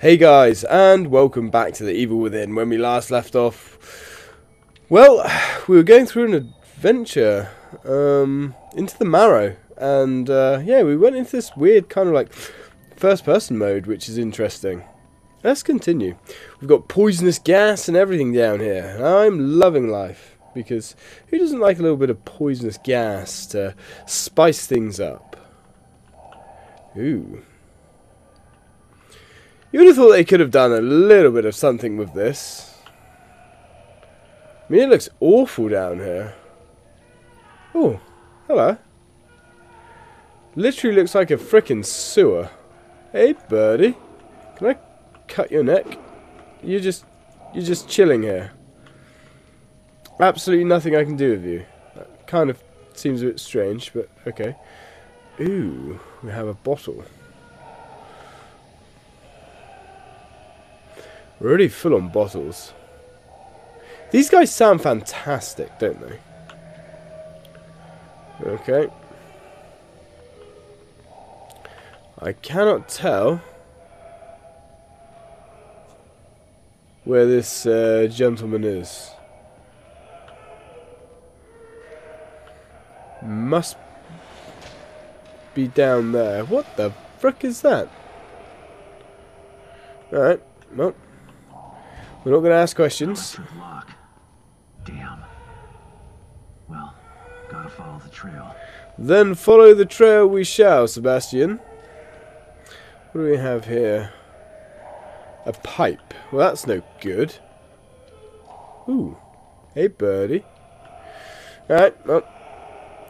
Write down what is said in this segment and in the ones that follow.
Hey guys, and welcome back to The Evil Within. When we last left off, well, we were going through an adventure um, into the Marrow, and uh, yeah, we went into this weird kind of like first person mode, which is interesting. Let's continue. We've got poisonous gas and everything down here, I'm loving life because who doesn't like a little bit of poisonous gas to spice things up? Ooh. You would have thought they could have done a little bit of something with this. I mean, it looks awful down here. Oh, hello. Literally looks like a frickin' sewer. Hey, birdie. Can I cut your neck? You're just, you're just chilling here. Absolutely nothing I can do with you. That kind of seems a bit strange, but okay. Ooh, we have a bottle. Already full on bottles. These guys sound fantastic, don't they? Okay. I cannot tell where this uh, gentleman is. Must be down there. What the frick is that? Alright, well. We're not going to ask questions. Lock. Damn. Well, gotta follow the trail. Then follow the trail we shall, Sebastian. What do we have here? A pipe. Well, that's no good. Ooh. Hey, birdie. Alright, well.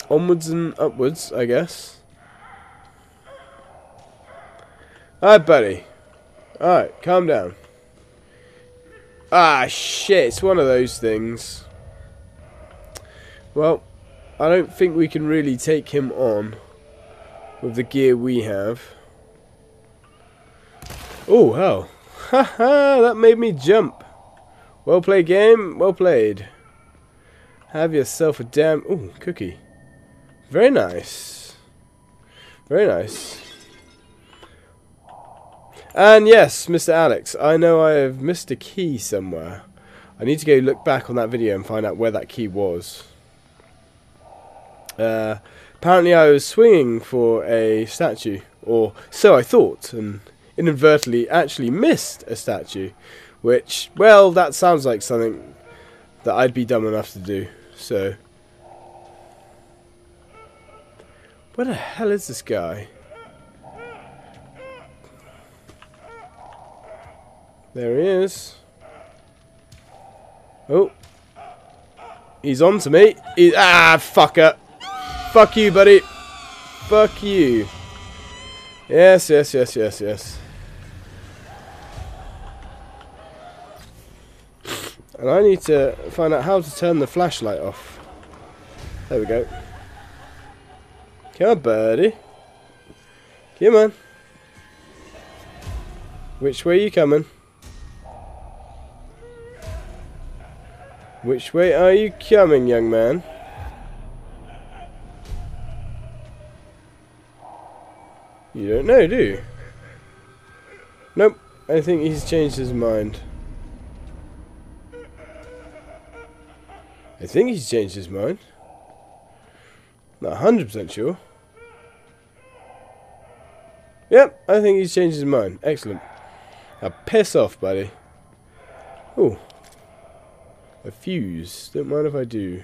Onwards and upwards, I guess. Alright, buddy. Alright, calm down. Ah, shit, it's one of those things. Well, I don't think we can really take him on with the gear we have. Oh, hell. Haha, that made me jump. Well played, game. Well played. Have yourself a damn... Ooh, cookie. Very nice. Very nice. And yes, Mr. Alex, I know I have missed a key somewhere. I need to go look back on that video and find out where that key was. Uh, apparently I was swinging for a statue, or so I thought, and inadvertently actually missed a statue. Which, well, that sounds like something that I'd be dumb enough to do, so... Where the hell is this guy? There he is. Oh. He's on to me. He, ah, fucker. Fuck you, buddy. Fuck you. Yes, yes, yes, yes, yes. And I need to find out how to turn the flashlight off. There we go. Come on, birdie. Come on. Which way are you coming? Which way are you coming, young man? You don't know, do you? Nope. I think he's changed his mind. I think he's changed his mind. Not 100% sure. Yep, I think he's changed his mind. Excellent. Now piss off, buddy. Ooh. A fuse. Don't mind if I do.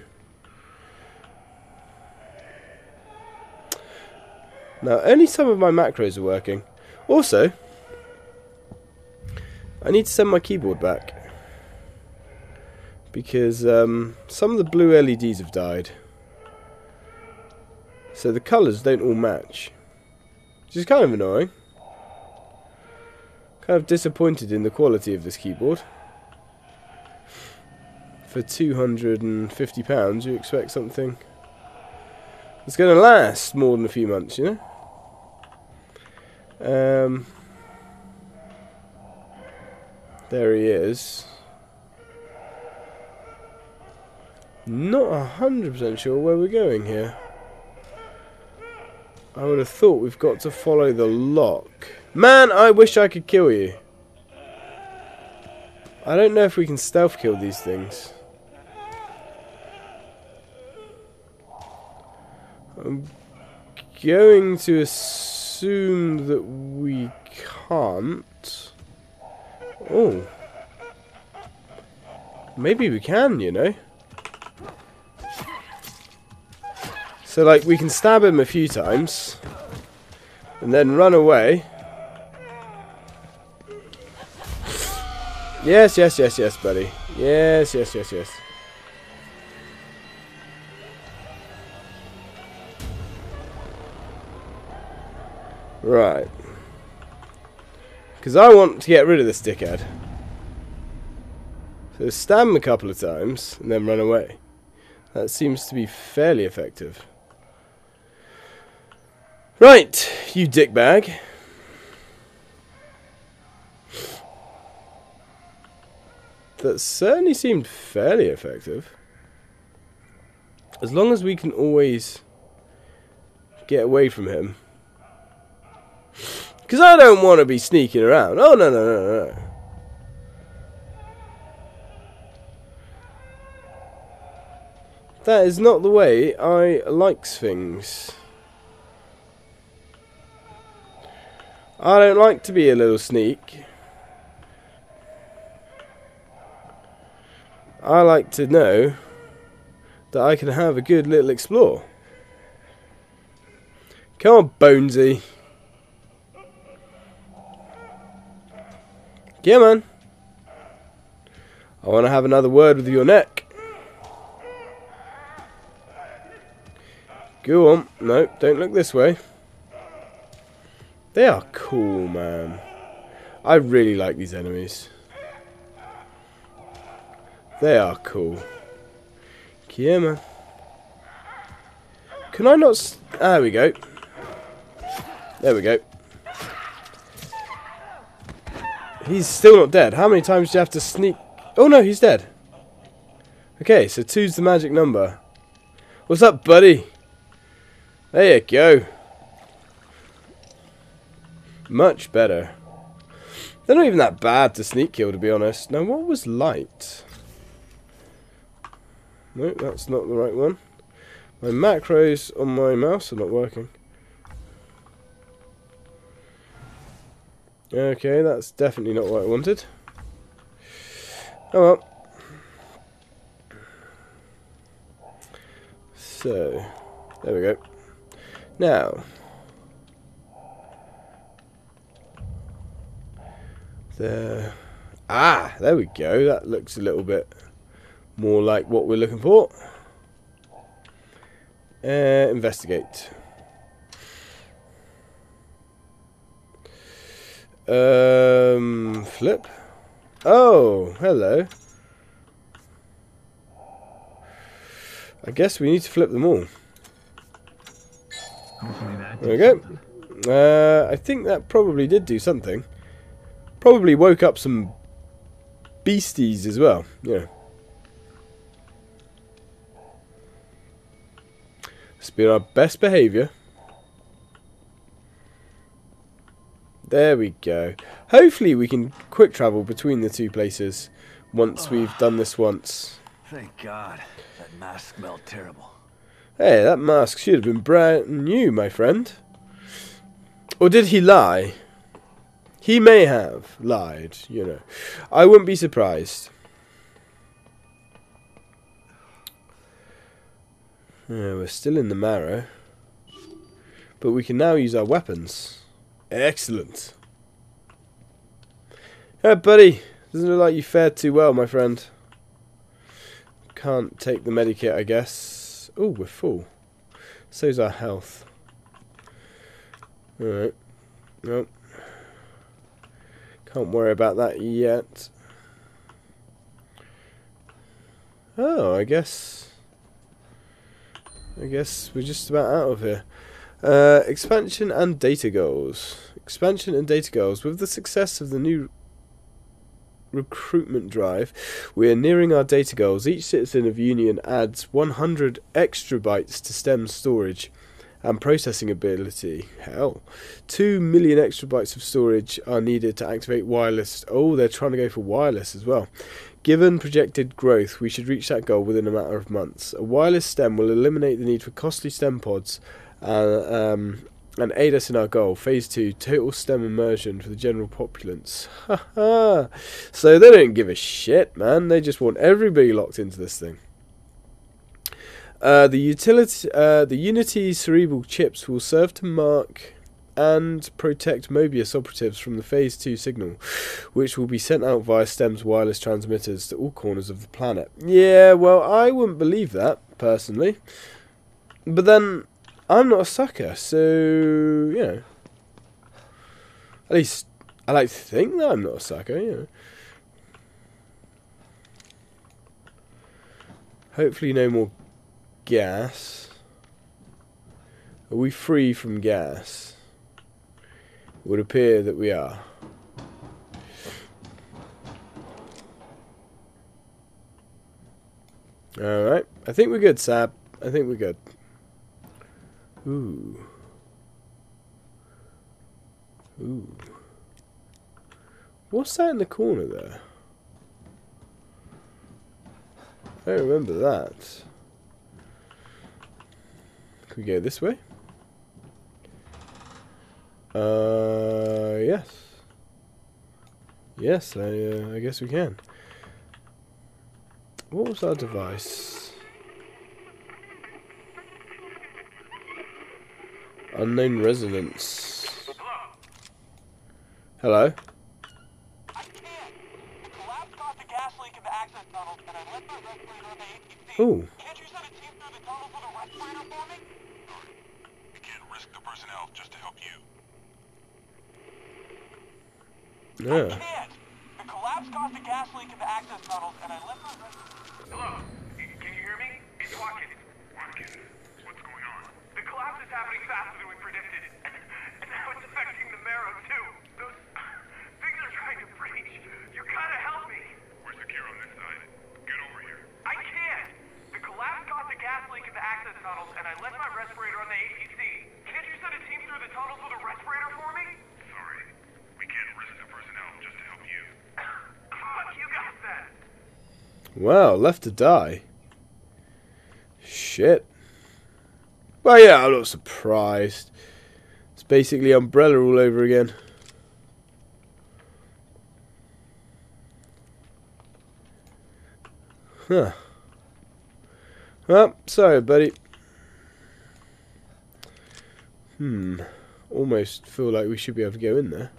Now, only some of my macros are working. Also, I need to send my keyboard back. Because um, some of the blue LEDs have died. So the colours don't all match. Which is kind of annoying. Kind of disappointed in the quality of this keyboard for £250, you expect something that's going to last more than a few months, you know? Um, there he is. Not a hundred percent sure where we're going here. I would have thought we've got to follow the lock. Man, I wish I could kill you. I don't know if we can stealth kill these things. I'm going to assume that we can't. Oh. Maybe we can, you know. So, like, we can stab him a few times. And then run away. Yes, yes, yes, yes, buddy. Yes, yes, yes, yes. Right. Because I want to get rid of this dickhead. So stab him a couple of times and then run away. That seems to be fairly effective. Right, you dickbag. That certainly seemed fairly effective. As long as we can always get away from him. Because I don't want to be sneaking around. Oh, no, no, no, no. That is not the way I likes things. I don't like to be a little sneak. I like to know that I can have a good little explore. Come on, Bonesy. Yeah, man. I want to have another word with your neck. Go on. No, don't look this way. They are cool, man. I really like these enemies. They are cool. Yeah, man. Can I not... there we go. There we go. He's still not dead. How many times do you have to sneak... Oh, no, he's dead. Okay, so two's the magic number. What's up, buddy? There you go. Much better. They're not even that bad to sneak kill, to be honest. Now, what was light? No, that's not the right one. My macros on my mouse are not working. Okay, that's definitely not what I wanted. Oh well. So, there we go. Now, there. Ah, there we go. That looks a little bit more like what we're looking for. Uh, investigate. Um, flip. Oh, hello. I guess we need to flip them all. There we go. Uh, I think that probably did do something. Probably woke up some beasties as well. Yeah. Let's be our best behaviour. There we go. Hopefully we can quick travel between the two places once we've ah. done this once. Thank God. That mask smelled terrible. Hey, that mask should have been brand new, my friend. Or did he lie? He may have lied, you know. I wouldn't be surprised. Yeah, we're still in the marrow. But we can now use our weapons. Excellent. Yeah, buddy. Doesn't look like you fared too well, my friend. Can't take the medikit, I guess. Oh, we're full. So's our health. Alright. Nope. Can't worry about that yet. Oh, I guess... I guess we're just about out of here. Uh, expansion and data goals. Expansion and data goals. With the success of the new recruitment drive, we are nearing our data goals. Each citizen of Union adds 100 extra bytes to STEM storage. and processing ability. Hell, two million extra bytes of storage are needed to activate wireless. Oh, they're trying to go for wireless as well. Given projected growth, we should reach that goal within a matter of months. A wireless stem will eliminate the need for costly stem pods uh, um, and aid us in our goal. Phase 2 total stem immersion for the general populace. so they don't give a shit, man. They just want everybody locked into this thing. Uh, the utility, uh, the Unity cerebral chips will serve to mark and protect Mobius operatives from the Phase 2 signal, which will be sent out via STEM's wireless transmitters to all corners of the planet. Yeah, well, I wouldn't believe that, personally. But then, I'm not a sucker, so, you know. At least, I like to think that I'm not a sucker, you know. Hopefully no more gas. Are we free from gas? It would appear that we are. Alright, I think we're good, Sab. I think we're good. Ooh. Ooh. What's that in the corner there? I don't remember that. Can we go this way? Uh, yes. Yes, I, uh, I guess we can. What was our device? Unknown resonance. Hello? Ooh. Can't you send a team through the tunnels with a respirator for me? We can't risk the personnel just to help you. Yeah. The collapse caused a gas leak in the access tunnels, and I left my Hello? Can you hear me? It's Watkins. Watkins, what's going on? The collapse is happening faster than we predicted. and now it's affecting the marrow, too. Those things are trying to breach. You gotta help me. We're secure on this side. Get over here. I can't. The collapse caused a gas leak in the access tunnels, and I left my respirator on the APC. Can't you send a team through the tunnels with a respirator for me? Sorry. We can't risk the personnel just to help you. Fuck you guys then. Wow, left to die. Shit. Well, yeah, I'm not surprised. It's basically Umbrella all over again. Huh. Well, sorry, buddy. Hmm. Almost feel like we should be able to go in there.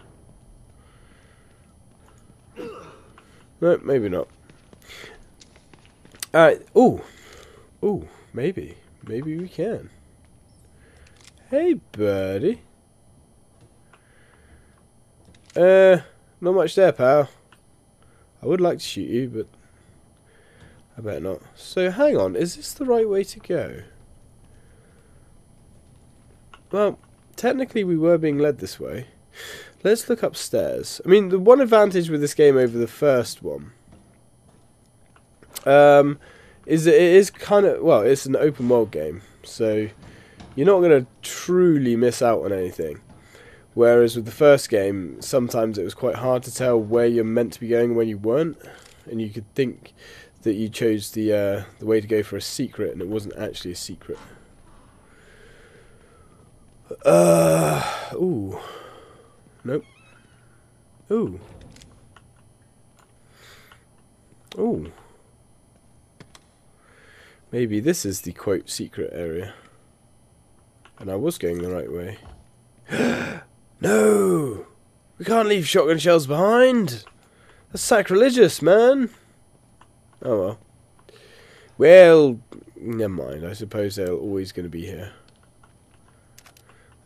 No, maybe not. Alright. Oh. Oh, maybe. Maybe we can. Hey, buddy. Uh, not much there, pal. I would like to shoot you, but I better not. So, hang on. Is this the right way to go? Well, technically we were being led this way. Let's look upstairs. I mean, the one advantage with this game over the first one um, is that it is kind of well, it's an open world game, so you're not going to truly miss out on anything. Whereas with the first game, sometimes it was quite hard to tell where you're meant to be going and when you weren't, and you could think that you chose the uh, the way to go for a secret, and it wasn't actually a secret. Uh, ooh, nope. Ooh, ooh. Maybe this is the quote secret area. And I was going the right way. no! We can't leave shotgun shells behind! That's sacrilegious, man! Oh well. Well, never mind. I suppose they're always going to be here.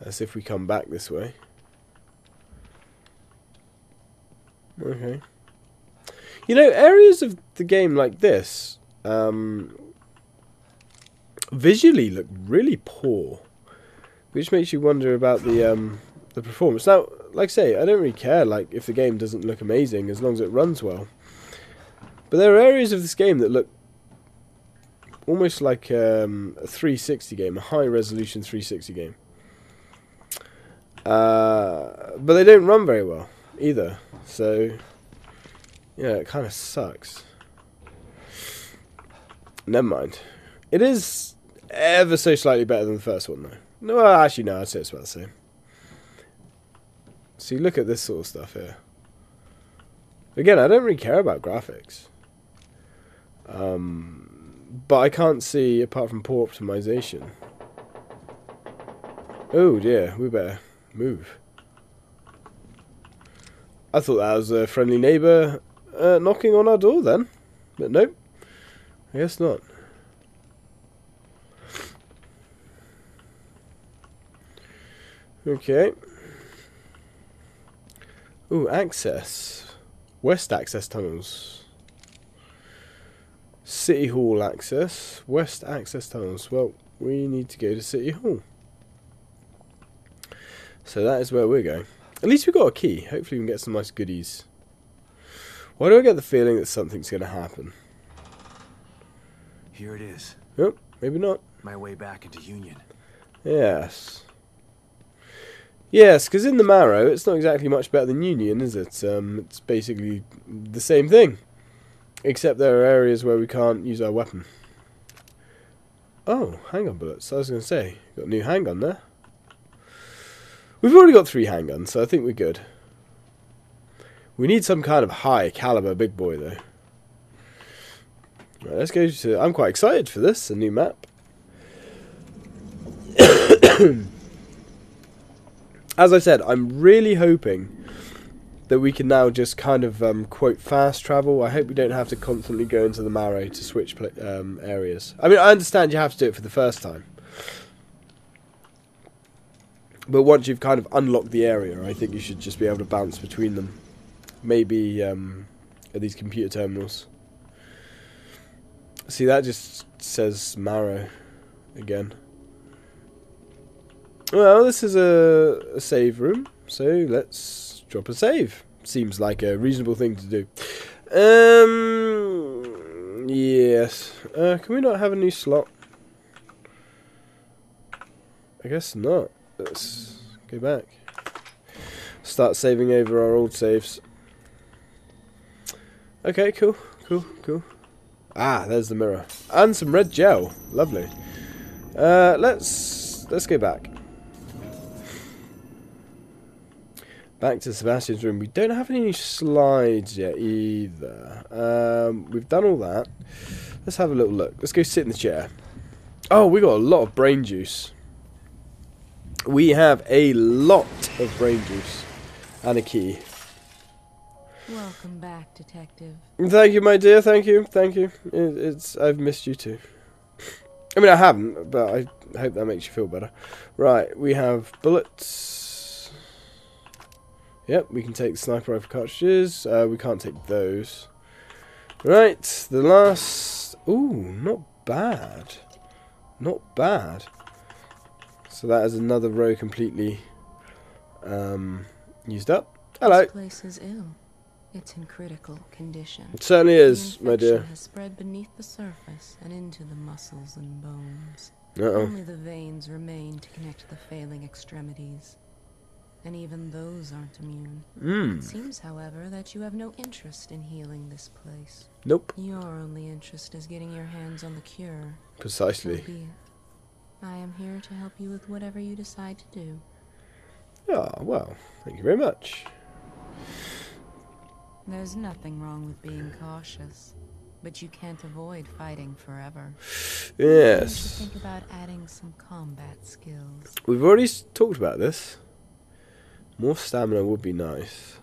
As if we come back this way. Okay. You know, areas of the game like this, um, visually look really poor, which makes you wonder about the um, the performance. Now, like I say, I don't really care like if the game doesn't look amazing as long as it runs well. But there are areas of this game that look almost like um, a 360 game, a high resolution 360 game. Uh, but they don't run very well either. So, yeah, it kind of sucks. Never mind. It is ever so slightly better than the first one, though. No, actually, no, I'd say it's about the same. See, look at this sort of stuff here. Again, I don't really care about graphics. Um, but I can't see, apart from poor optimization. Oh dear, we better move. I thought that was a friendly neighbour uh, knocking on our door then. But nope. I guess not. Okay. Ooh, access. West access tunnels. City Hall access. West access tunnels. Well, we need to go to City Hall. So that is where we're going. At least we got a key. Hopefully we can get some nice goodies. Why do I get the feeling that something's going to happen? Here it is. Oh, maybe not. My way back into Union. Yes. Yes, because in the Marrow, it's not exactly much better than Union, is it? Um, it's basically the same thing. Except there are areas where we can't use our weapon. Oh, handgun bullets. I was going to say, got a new handgun there. We've already got three handguns, so I think we're good. We need some kind of high caliber big boy, though. Right, let's go to. I'm quite excited for this, a new map. As I said, I'm really hoping that we can now just kind of um, quote fast travel. I hope we don't have to constantly go into the Marrow to switch um, areas. I mean, I understand you have to do it for the first time. But once you've kind of unlocked the area, I think you should just be able to bounce between them. Maybe um, at these computer terminals. See, that just says Marrow again. Well, this is a, a save room, so let's drop a save. Seems like a reasonable thing to do. Um, yes. Uh, can we not have a new slot? I guess not. Let's go back. Start saving over our old saves. Okay, cool, cool, cool. Ah, there's the mirror. And some red gel. Lovely. Uh, let's let's go back. Back to Sebastian's room. We don't have any slides yet either. Um, we've done all that. Let's have a little look. Let's go sit in the chair. Oh, we got a lot of brain juice. We have a lot of brain juice and a key. Welcome back, Detective. Thank you, my dear. Thank you. Thank you. It, it's I've missed you too. I mean, I haven't, but I hope that makes you feel better. Right, we have bullets. Yep, we can take sniper rifle cartridges. Uh, we can't take those. Right, the last. Ooh, not bad. Not bad. So that is another row completely um, used up. Hello. This place is ill. It's in critical condition. It certainly The is, my dear. has spread beneath the surface and into the muscles and bones. Uh oh. Only the veins remain to connect the failing extremities. And even those aren't immune. Hmm. It seems, however, that you have no interest in healing this place. Nope. Your only interest is getting your hands on the cure. Precisely. I am here to help you with whatever you decide to do. Ah, well, thank you very much. There's nothing wrong with being cautious, but you can't avoid fighting forever. Yes. think about adding some combat skills. We've already talked about this. More stamina would be nice.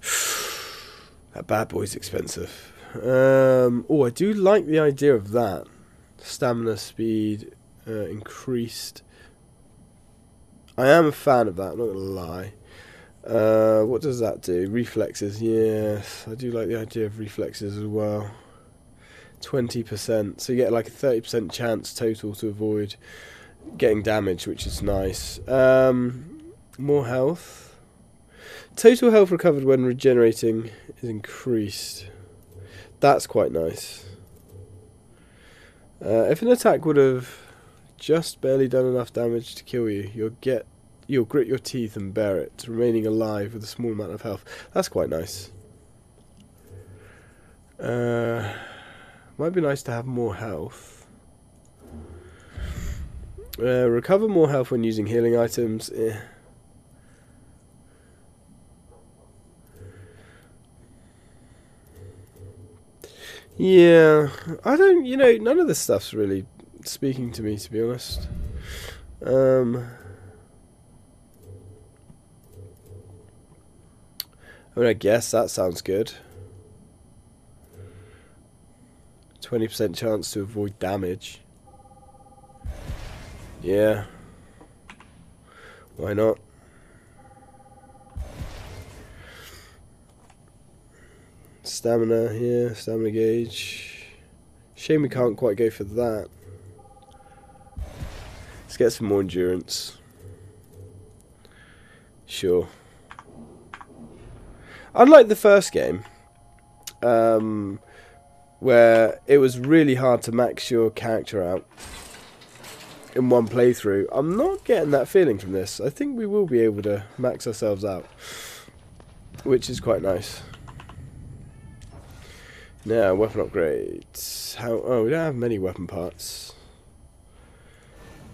that bad boy's expensive. Um, oh, I do like the idea of that. Stamina, speed, uh, increased. I am a fan of that, I'm not going to lie. Uh, what does that do? Reflexes, yes. I do like the idea of reflexes as well. 20%. So you get like a 30% chance total to avoid getting damage, which is nice. Um, more health. Total health recovered when regenerating is increased. That's quite nice. Uh, if an attack would have just barely done enough damage to kill you, you'll get you'll grit your teeth and bear it, remaining alive with a small amount of health. That's quite nice. Uh, might be nice to have more health. Uh, recover more health when using healing items. Eh. Yeah, I don't. You know, none of this stuff's really speaking to me, to be honest. Um, I mean, I guess that sounds good. 20% chance to avoid damage. Yeah. Why not? Stamina here, stamina gauge. Shame we can't quite go for that. Let's get some more endurance. Sure. Unlike the first game, um, where it was really hard to max your character out in one playthrough, I'm not getting that feeling from this. I think we will be able to max ourselves out, which is quite nice. Now, weapon upgrades. How? Oh, we don't have many weapon parts.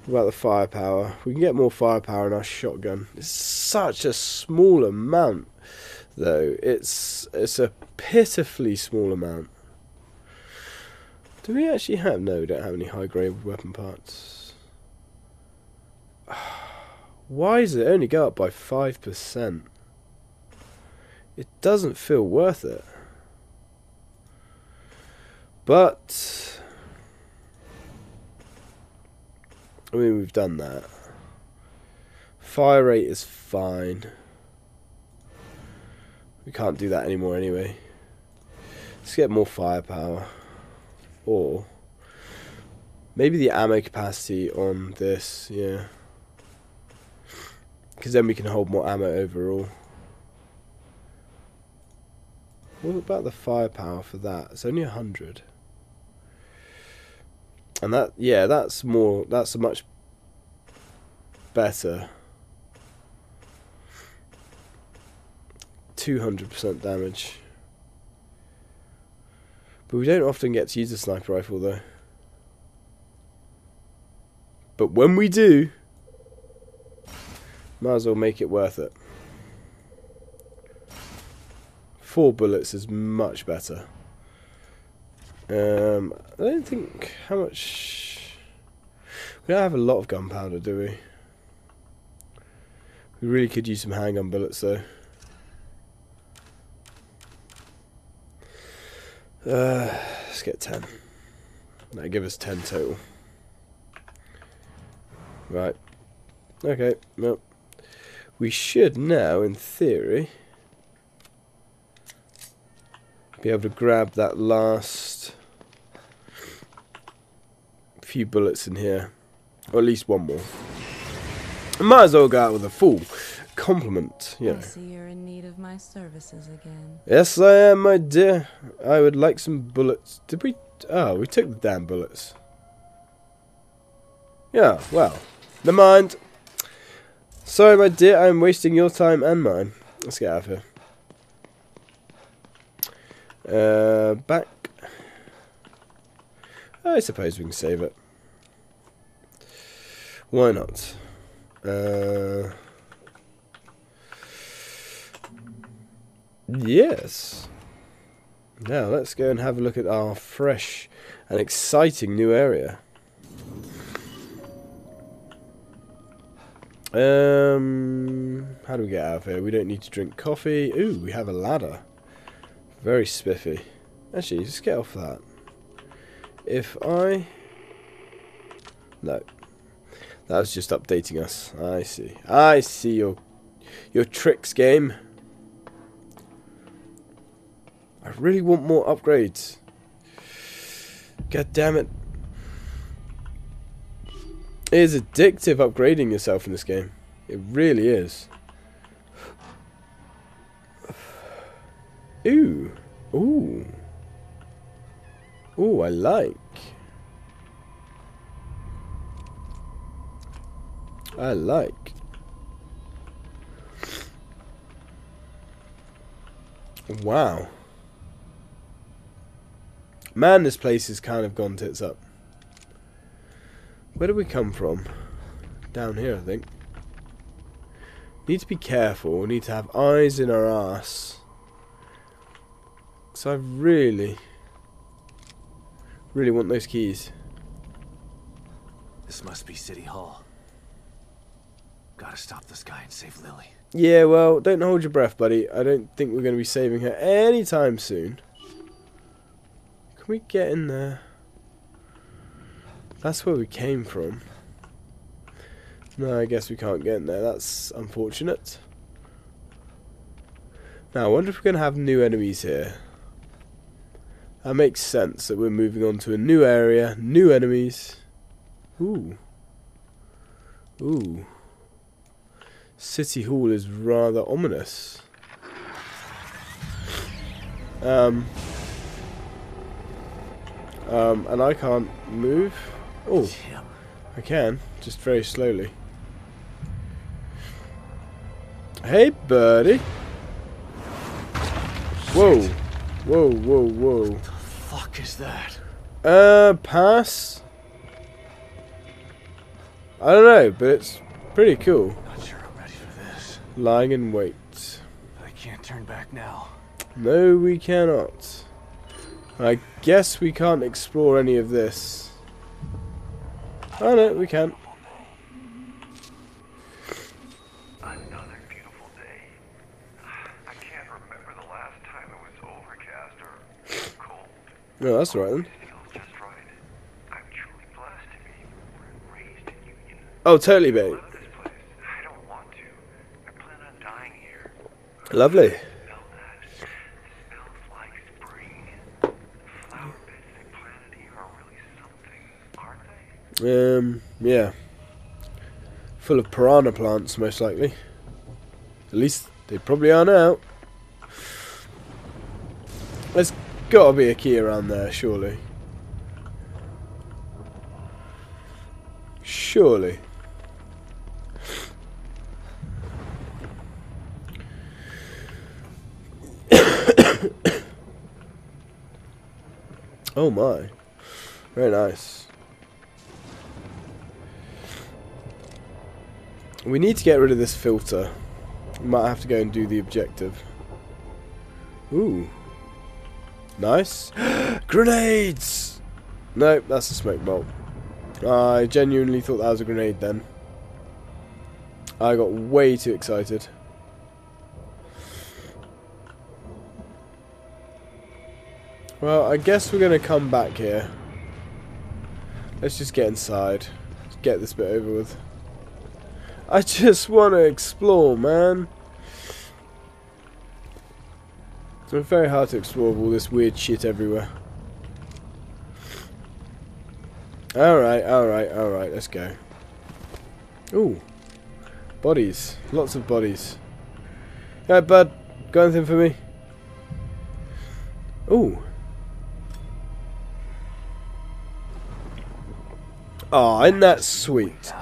What about the firepower? We can get more firepower in our shotgun. It's such a small amount, though. It's it's a pitifully small amount. Do we actually have? No, we don't have any high grade weapon parts. Why does it only go up by five percent? It doesn't feel worth it. But I mean, we've done that. Fire rate is fine. We can't do that anymore anyway. Let's get more firepower. Or maybe the ammo capacity on this, yeah. Because then we can hold more ammo overall. What about the firepower for that? It's only a hundred. And that, yeah, that's more, that's a much better. 200% damage. But we don't often get to use the sniper rifle though. But when we do, might as well make it worth it. Four bullets is much better. Um, I don't think how much. We don't have a lot of gunpowder, do we? We really could use some handgun bullets, though. Uh, let's get ten. That'll give us ten total. Right. Okay. Well, we should now, in theory, be able to grab that last few bullets in here. Or at least one more. I might as well go out with a full compliment, you know. I see you're in need of my services again. Yes, I am, my dear. I would like some bullets. Did we... Oh, we took the damn bullets. Yeah, well. Never mind. Sorry, my dear. I'm wasting your time and mine. Let's get out of here. Uh, back. I suppose we can save it. Why not? Uh, yes. Now let's go and have a look at our fresh and exciting new area. Um, how do we get out of here? We don't need to drink coffee. Ooh, we have a ladder. Very spiffy. Actually, just get off that. If I... No. That was just updating us. I see. I see your your tricks game. I really want more upgrades. God damn it. It is addictive upgrading yourself in this game. It really is. Ooh. Ooh. Ooh, I like. I like. Wow. Man, this place has kind of gone tits up. Where did we come from? Down here, I think. Need to be careful. We need to have eyes in our ass. So I really, really want those keys. This must be City Hall. Gotta stop this guy and save Lily. Yeah, well, don't hold your breath, buddy. I don't think we're going to be saving her anytime soon. Can we get in there? That's where we came from. No, I guess we can't get in there. That's unfortunate. Now, I wonder if we're going to have new enemies here. That makes sense that we're moving on to a new area, new enemies. Ooh. Ooh. City Hall is rather ominous. Um. Um, and I can't move. Oh. I can, just very slowly. Hey, buddy. Whoa. Whoa, whoa, whoa. What the fuck is that? Uh, pass? I don't know, but it's pretty cool. Not sure I'm ready for this. Lying in wait. I can't turn back now. No, we cannot. I guess we can't explore any of this. Oh no, we can. Another beautiful day. I can't remember the last time it was overcast or cold. No, that's all right then. It feels just they? Um, yeah. Full of piranha plants, most likely. At least they probably are now. There's gotta be a key around there, surely. Surely. Oh my. Very nice. We need to get rid of this filter. We might have to go and do the objective. Ooh. Nice. Grenades! No, that's a smoke bolt. I genuinely thought that was a grenade then. I got way too excited. Well, I guess we're going to come back here. Let's just get inside. Let's get this bit over with. I just want to explore, man. It's very hard to explore with all this weird shit everywhere. Alright, alright, alright, let's go. Ooh. Bodies. Lots of bodies. Alright, bud. Got anything for me? Ooh. Aw, isn't that sweet?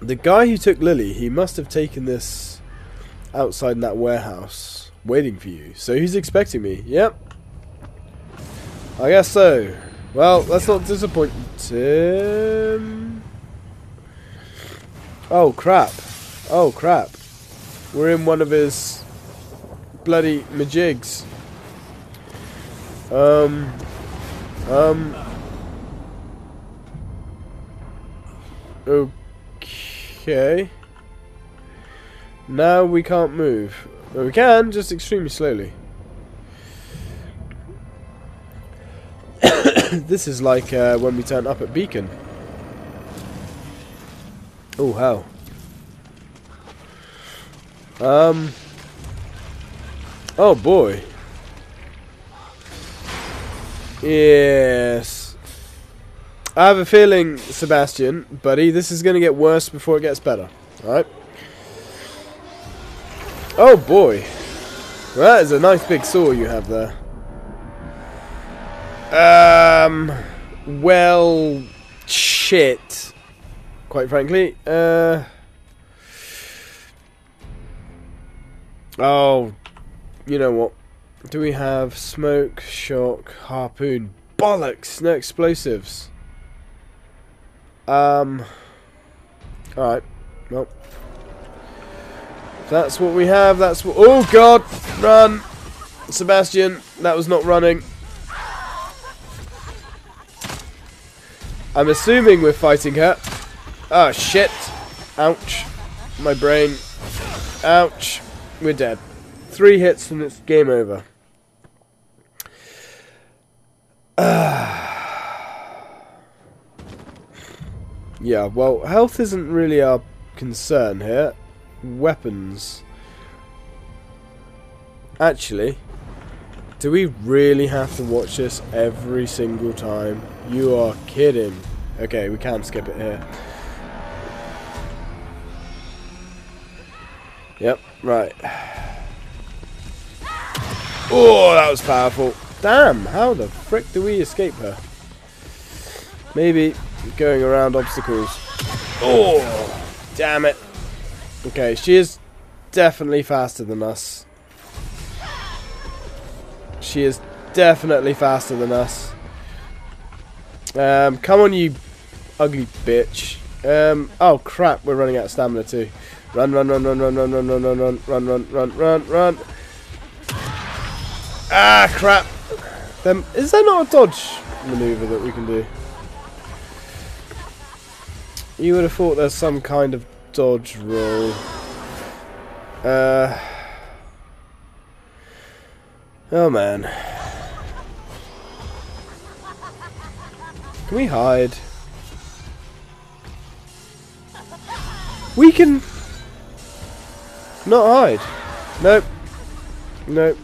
The guy who took Lily, he must have taken this outside in that warehouse, waiting for you. So he's expecting me. Yep. I guess so. Well, that's not disappointing. Oh, crap. Oh, crap. We're in one of his bloody majigs. Um. Um. Okay. Now we can't move. But we can, just extremely slowly. this is like uh, when we turn up at Beacon. Oh, hell. Um. Oh, boy. Yes. I have a feeling, Sebastian, buddy, this is going to get worse before it gets better. Alright? Oh boy. That is a nice big saw you have there. Um. Well. Shit. quite frankly. Uh, oh, you know what? Do we have smoke, shock, harpoon? Bollocks! No explosives. Um. Alright. Well. That's what we have, that's what. Oh god! Run! Sebastian, that was not running. I'm assuming we're fighting her. Oh shit. Ouch. My brain. Ouch. We're dead. Three hits and it's game over. Yeah, well, health isn't really our concern here. Weapons. Actually, do we really have to watch this every single time? You are kidding. Okay, we can skip it here. Yep, right. Oh, that was powerful. Damn, how the frick do we escape her? Maybe going around obstacles. Oh, damn it. Okay, she is definitely faster than us. She is definitely faster than us. Um, come on, you ugly bitch. Um, oh crap, we're running out of stamina too. Run, run, run, run, run, run, run, run, run, run, run, run, run, run, run. Ah, crap. Then is there not a dodge maneuver that we can do? You would have thought there's some kind of dodge roll. Uh. Oh man. Can we hide? We can not hide. Nope. Nope.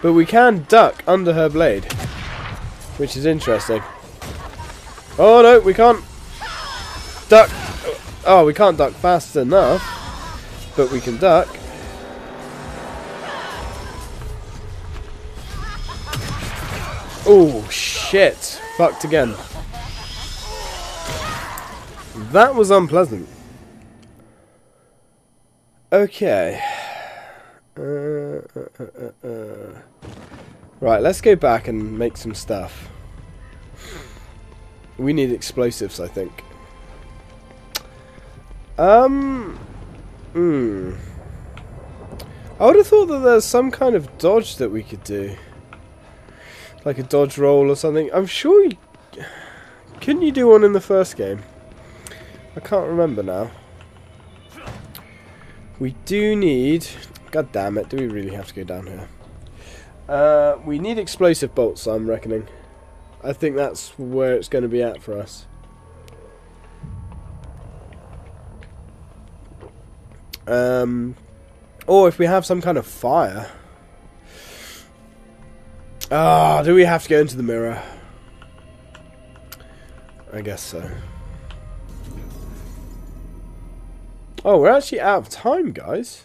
But we can duck under her blade. Which is interesting. Oh no, we can't duck. Oh, we can't duck fast enough. But we can duck. Oh, shit. Fucked again. That was unpleasant. Okay. Uh, uh, uh, right, let's go back and make some stuff. We need explosives, I think. Um. Hmm. I would have thought that there's some kind of dodge that we could do. Like a dodge roll or something. I'm sure you... Couldn't you do one in the first game? I can't remember now. We do need... God damn it, do we really have to go down here? Uh, we need explosive bolts, I'm reckoning. I think that's where it's going to be at for us. Um, or if we have some kind of fire. Ah, do we have to go into the mirror? I guess so. Oh, we're actually out of time, guys.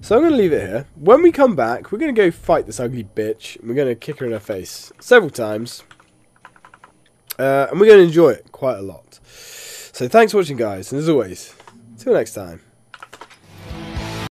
So I'm going to leave it here. When we come back, we're going to go fight this ugly bitch. We're going to kick her in her face several times. Uh, and we're going to enjoy it quite a lot. So thanks for watching, guys. And as always, till next time.